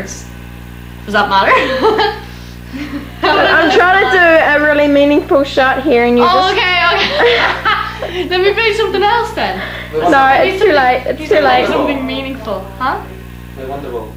Does that matter? I'm trying to do a really meaningful shot here, and you Oh, just. okay, okay. Let me play something else then. No, it's too late. It's too late. something meaningful, huh? Play Wonderwall.